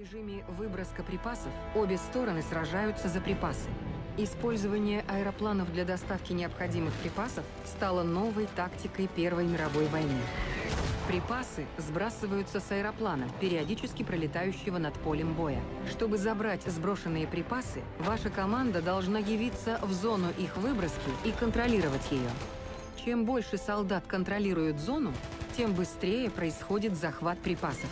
режиме выброска припасов обе стороны сражаются за припасы. Использование аэропланов для доставки необходимых припасов стало новой тактикой Первой мировой войны. Припасы сбрасываются с аэроплана, периодически пролетающего над полем боя. Чтобы забрать сброшенные припасы, ваша команда должна явиться в зону их выброски и контролировать ее. Чем больше солдат контролируют зону, тем быстрее происходит захват припасов.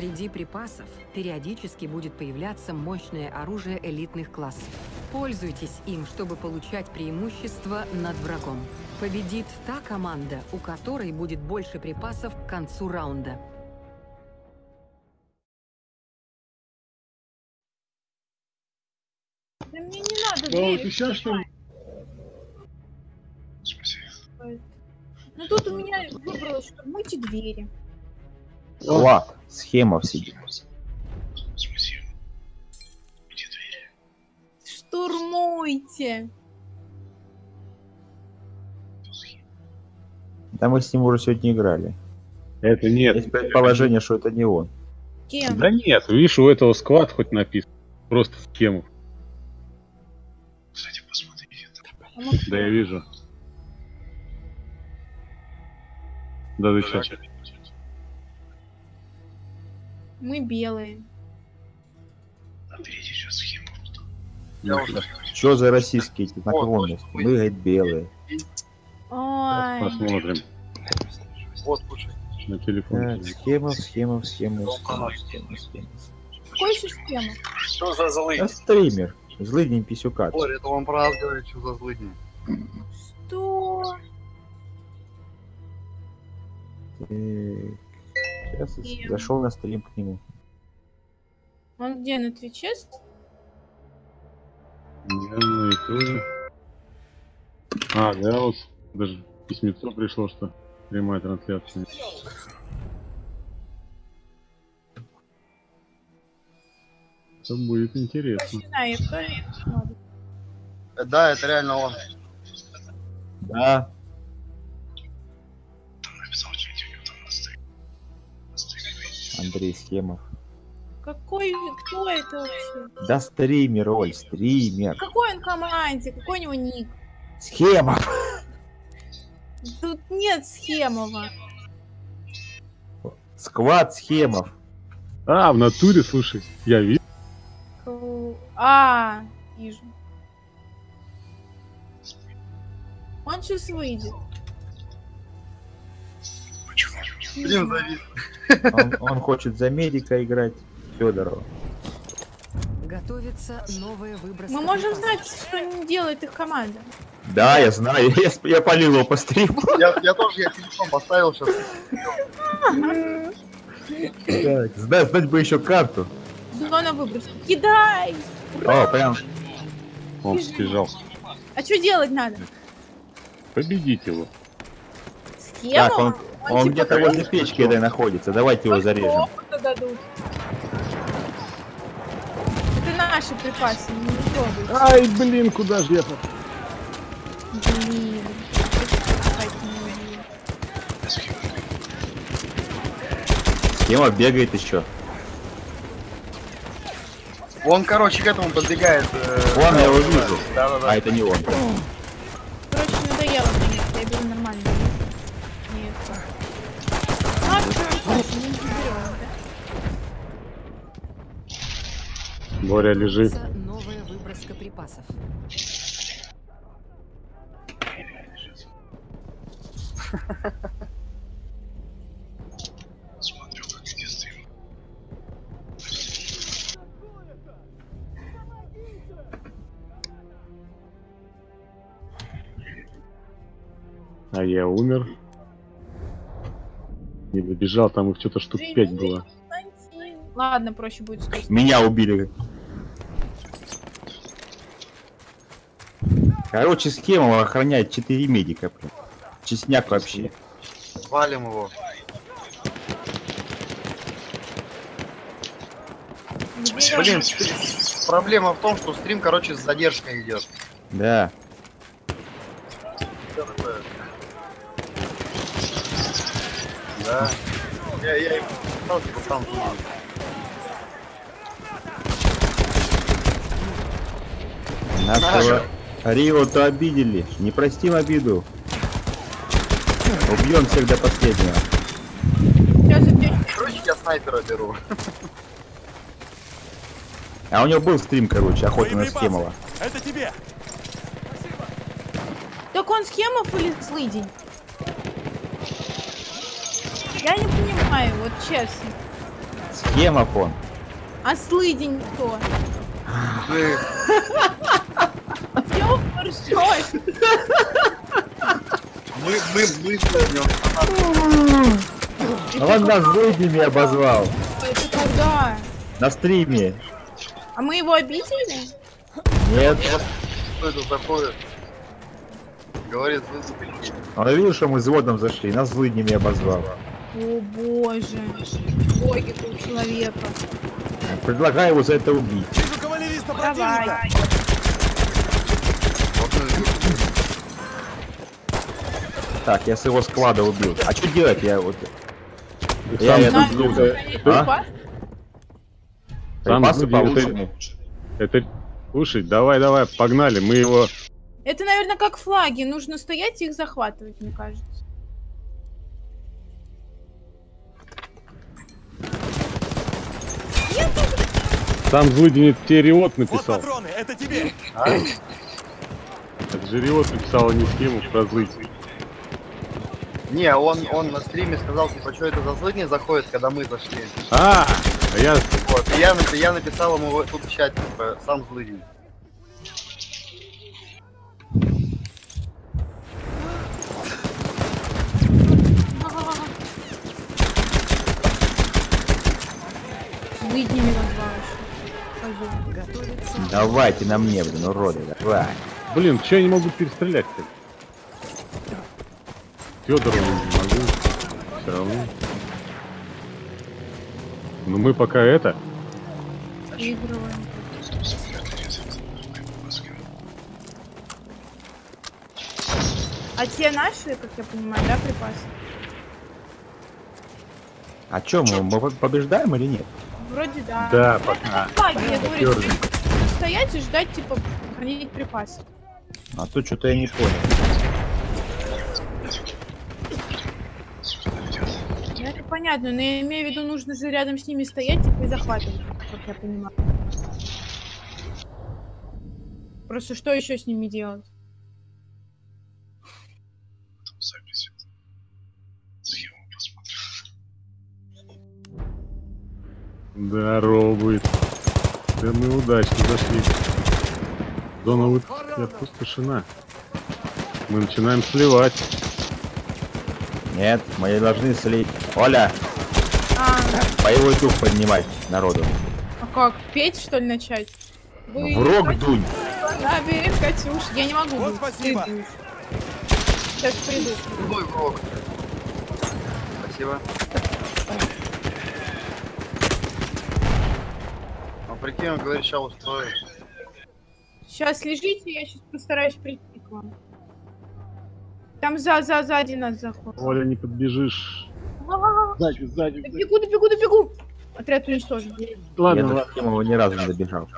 Среди припасов периодически будет появляться мощное оружие элитных классов. Пользуйтесь им, чтобы получать преимущество над врагом. Победит та команда, у которой будет больше припасов к концу раунда. Да мне не надо Да, двери. ты сейчас что ли? Ну тут у меня выбралось, что мыть двери. Влад, схема в себе. Штурмуйте. Да мы с ним уже сегодня играли. Это нет. Есть предположение, что это не он. Кем? Да нет, видишь, у этого склад хоть написано. Просто схему. А ну, Да, я вижу. Да ты чё? Мы белые. Что за российские эти наклонности? Мы, говорит, белые. Ой. Посмотрим Вот, слушай. на телефон. Так, схема, схема, схема, схема, схема, схема. Какой еще схема? Что за злыдни? А стример. Злыдень писюка. Ой, это он про нас говорит, что за злыдни. Что? Так, Сейчас Схема. зашел на стрим к нему. Он где, на Твиче? Я на ютубе. А, да, вот даже письмецо пришло, что прямая трансляция. Это будет интересно. Да, это реально он. Да. Андрей Схемов. Какой, кто это вообще? Да стример, Оль, стример. Какой он команде? Какой у него ник? Схемов. Тут нет схемова. Сквад Схемов. А, в натуре, слушай, я вижу. А, вижу. Он сейчас выйдет. Блин, завис. Он, он хочет за медика играть. Федорова. Готовится новая выброска Мы можем знать, что делает их команда. Да, я знаю. Я, я полил его по стриму. Я, я тоже, я телефон поставил сейчас. Так, знать, знать бы еще карту. Зона выброска. Кидай! О, прям. Он сбежал. А что делать надо? Победить его. Схема? Так, он, он типа где-то возле печки этой находится. Давайте его зарежем. дадут. Это наши припасы, не трогайте. Ай, блин, куда же я тут? Блин. Схема бегает еще. Он, короче, к этому подбегает. э, Вон, я его вижу. Да, да, А да. это не он. Короче, надоело мне. Я беру нормально. Нет. А, что, не берем, да? Боря, лежи. Готовится Новая выброска припасов. А я умер. Не добежал, там их что-то штук пять было. Ладно, проще будет. Меня убили. Короче, схема охраняет 4 медика. Блин. Честняк вообще. Валим его. Блин, проблема в том, что стрим, короче, с задержкой идет. Да. Да. Я, я им типа, сказал, Надо. Рио-то обидели. Не простим обиду. Убьем всех до последнего. Короче, я снайпера беру. А у него был стрим, короче, охота на схемова. Это тебе! Так он схемов или злыдень? Я не понимаю, вот честно. Схемов он. А слыдень кто? Ёб ржёшь. Мы, мы, мы слызнем. А он нас злыднями обозвал. Это когда? На стриме. А мы его обидели? Нет. Кто это заходит? Говорит, прикинь. Он видел, что мы с водом зашли, нас злыднями обозвал. О боже. Логика у человека. Предлагаю его за это убить. Вижу кавалериста Давай. Так, я с его склада убил. А что делать? Я вот... Их Я сам это Надо сбил, знаю. это- сохранить А? Сам сбил, это-. Слушай, давай, давай, погнали, мы его... Это, наверное, как флаги. Нужно стоять и их захватывать, мне кажется. Сам злыдень это тебе Риот Вот написал. патроны, это тебе! Это же Риот написал, не схему про злыдень. Не, он, он на стриме сказал, типа, что это за злыдни заходит, когда мы зашли. А, а я... Вот, и я, я написал ему тут в чате, типа, сам злыдень. Давайте на мне, блин, уроды, давай. Блин, че я не могу перестрелять-то? Федорова не могу. Все равно. Ну мы пока это... А те наши, как я понимаю, да, припасы? А чё, мы, мы по- побеждаем или нет? Вроде да. Да, пока. Флаги, я говорю, Попёрли. стоять и ждать, типа, хранить припасы. А то что-то я не понял. Ну, это понятно, но я имею в виду, нужно же рядом с ними стоять типа, и захватывать, как я понимаю. Просто что еще с ними делать? Здорово будет. Да мы удачно зашли. Зона выпуска опустошена. Мы начинаем сливать. Нет, мы не должны слить. Оля, А, боевой дух поднимать народу. а как, петь что ли начать? Вы В рог дунь. Набери, Катюш, я не могу. Вот спасибо. ты. Сейчас приду. Любой враг. Спасибо. А прикинь, он говорит, сейчас устроит. Сейчас лежите, я сейчас постараюсь прийти к вам. Там за, за, сзади нас заходит. Оля, не подбежишь. Сзади, сзади. Добегу, добегу, добегу. Отряд уничтожен. Ладно, Я ладно. Схемова ни разу не добежал.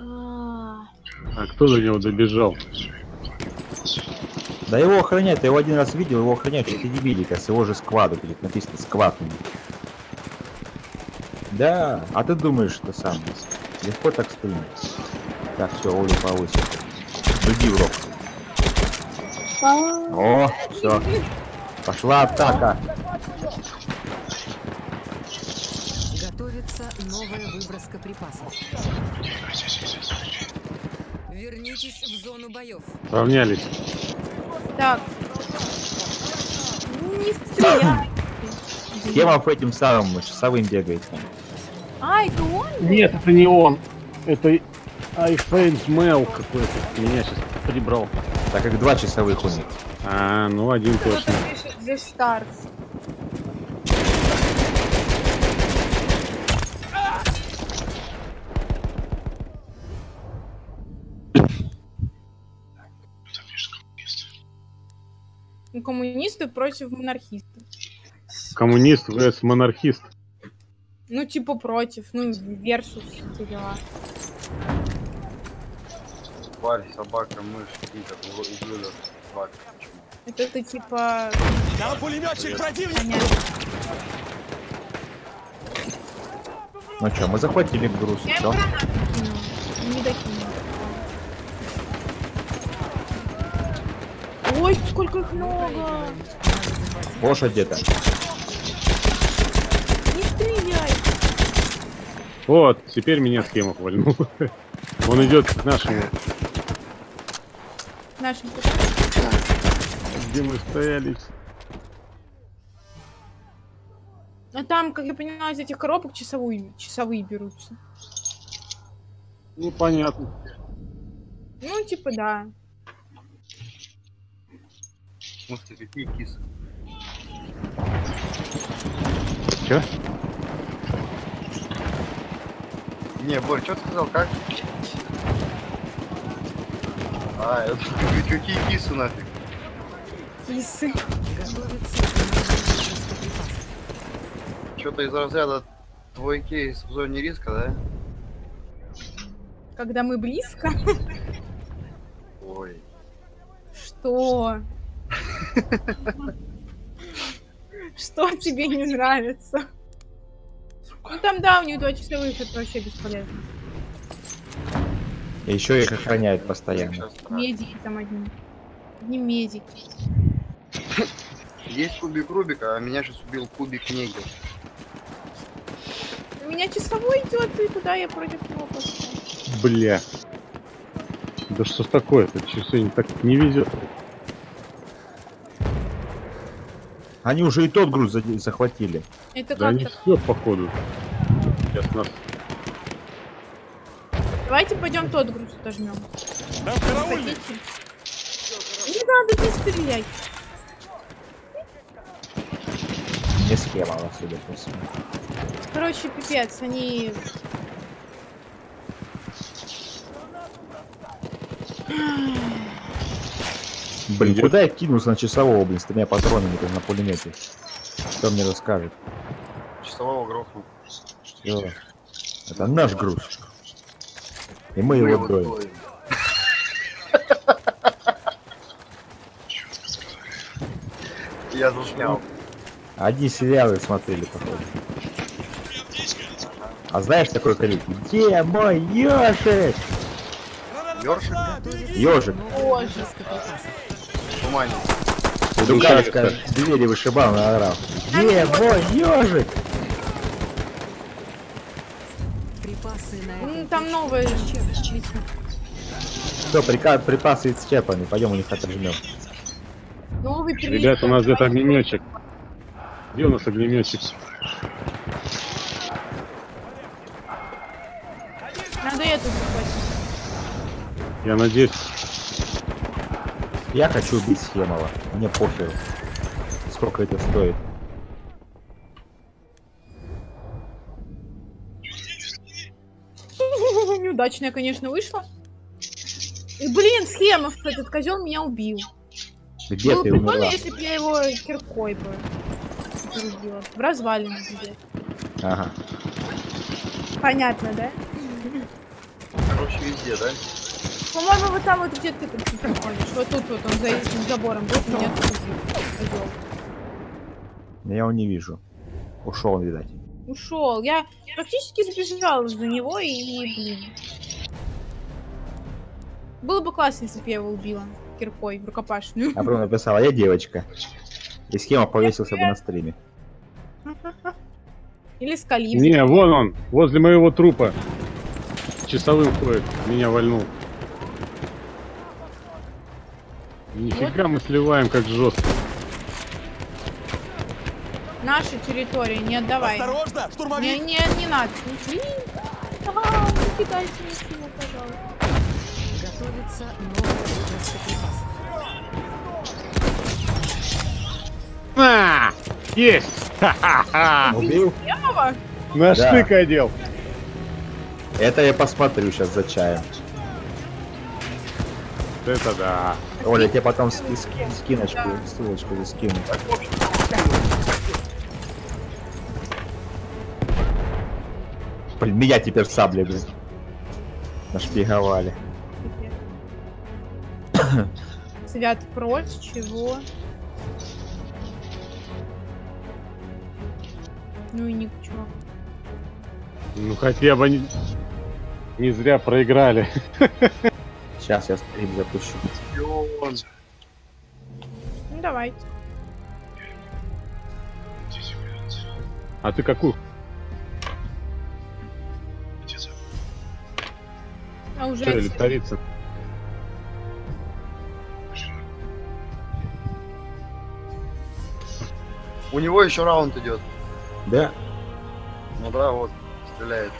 А, А кто до него добежал? Да его охраняют, я его один раз видел, его охраняют эти дебилика с его же склада, тут написано них. Да, а ты думаешь, что сам легко так стримить? Так, все, Оля повысил. Дуди в рог. О, все. Пошла атака. Готовится новая выброска припасов. Вернитесь в зону боев. Равнялись. Так. Не стреляй. Схемов этим самым часовым бегает. А, это он? Нет, это не он. Это iFaint Mail какой-то. Меня сейчас прибрал. Так как два часовых у них. А, ну один точно. The Stars. Ну, коммунисты против монархистов. Коммунист vs монархист. Ну, типа против, ну, версус, все дела. Тварь, собака, мышь, у- ублюдок. Почему? Это ты типа... Там пулеметчик противника. понятно. Ну что, мы захватили груз, все. кинул. Не докинул. Ой, сколько их много! Лошадь где-то. Не стреляй! Вот, теперь меня схема вальнул. Он идет к нашему, Нашим где мы стояли. А там, как я понимаю, из этих коробок часовые, часовые берутся. Ну, понятно. Ну, типа, да. В смысле, какие кисы? Чё? Не, Борь, что ты сказал, как? А, это какие кисы нафиг? Кисы. Что-то из разряда твой кейс в зоне риска, да? Когда мы близко. Ой. Что? Что тебе не нравится? Ну там да, у них два часовых, это вообще бесполезно. И еще их охраняют постоянно. Медики там одни. Одни медики. Есть кубик Рубика, а меня сейчас убил кубик Негер. У меня часовой идет, и куда я против него пошла? Бля. Да что ж такое-то? Че сегодня так не везет? Они уже и тот груз за- захватили. Это Да как они все походу. Сейчас нас Давайте пойдем тот груз отожмем. Хотите? Не надо не стрелять. Не схема, судя по всему. Короче, пипец, они... Блин, куда я кинулся на часового, блин, с тремя патронами там на пулемете? Кто мне расскажет? Часового грохнул. Это наш груз. И мы Мы его дроем. доим. Я заснял. Одни сериалы смотрели, походу. А знаешь такой крик? Где мой ежик? Ёршик? Ежик. Боже. Туманин. Дукашка двери вышибал, наорал. Где мой ежик? Этом Там новое. Отлично. Все, прика- припасы исчерпаны. Пойдем у них отожмем. Новый. Ребят, у нас где-то огнеметчик. Где у нас огнеметчик? Надо эту захватить. Я надеюсь, Я хочу убить Схемова. Мне похер. Сколько это стоит. Неудачная, конечно, вышла. И, блин, схемов, этот козел меня убил. Где Было ты прикольно, умерла? если бы я его киркой бы зарубила. В развалины где. Ага. Понятно, да? Короче, везде, да? По-моему, вот там вот где ты тут проходишь. Вот тут вот он за этим забором. Вот меня тут убил. Козел. Я его не вижу. Ушел, видать. Ушел. Я практически сбежала за него и, блин. Было бы классно, если бы я его убила киркой в рукопашную. А потом написала, я девочка. И схема повесился бы на стриме. Или с калибром. Не, вон он, возле моего трупа. Часовым ходит, меня вальнул. Нифига мы сливаем как жестко. Наша территория, не отдавай. Осторожно, Не, штурмовик. не, не надо. Не, блин. А, не кидайте мне силу, пожалуйста. готовится припасов. На! Есть! Ха-ха-ха! Убил? На Да. штык одел. Это я посмотрю сейчас за чаем. Это да. Оля, я тебе потом ски- ски- скиночку, ссылочку скину. Блин, меня теперь сабли, блин. Нашпиговали. Свят проц, чего? Ну и ничего. Ну хотя бы не, не зря проиграли. Сейчас я стрим запущу. Ну давайте. А ты какую? А уже отсюда. царица? У него еще раунд идет. Да? Ну да, вот, стреляет.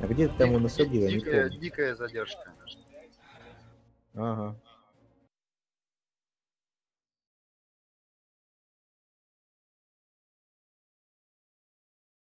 А где ты там его насадил? Дикая, дикая задержка. Ага.